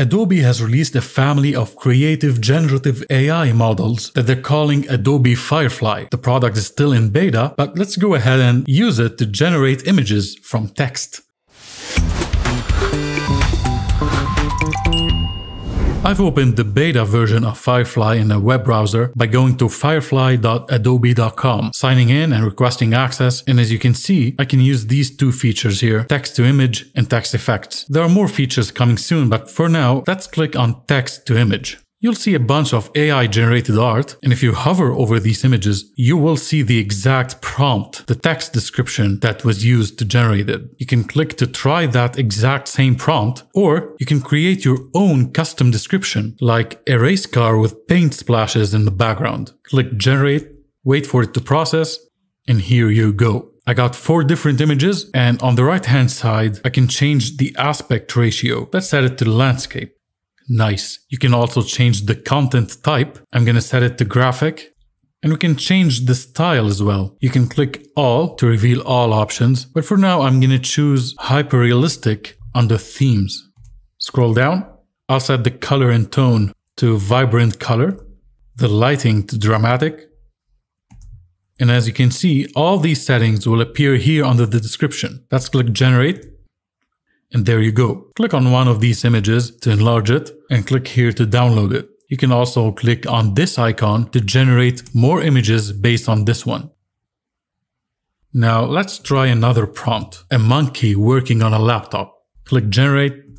Adobe has released a family of creative generative AI models that they're calling Adobe Firefly. The product is still in beta, but let's go ahead and use it to generate images from text. I've opened the beta version of Firefly in a web browser by going to firefly.adobe.com, signing in and requesting access, and as you can see, I can use these two features here, text to image and text effects. There are more features coming soon, but for now, let's click on text to image. You'll see a bunch of AI generated art, and if you hover over these images, you will see the exact prompt, the text description that was used to generate it. You can click to try that exact same prompt, or you can create your own custom description, like a race car with paint splashes in the background. Click generate, wait for it to process, and here you go. I got four different images and on the right hand side I can change the aspect ratio. Let's set it to landscape. Nice. You can also change the content type. I'm going to set it to graphic. And we can change the style as well. You can click all to reveal all options. But for now, I'm going to choose hyper-realistic under themes. Scroll down. I'll set the color and tone to vibrant color. The lighting to dramatic. And as you can see, all these settings will appear here under the description. Let's click generate. And there you go. Click on one of these images to enlarge it and click here to download it. You can also click on this icon to generate more images based on this one. Now let's try another prompt, a monkey working on a laptop. Click generate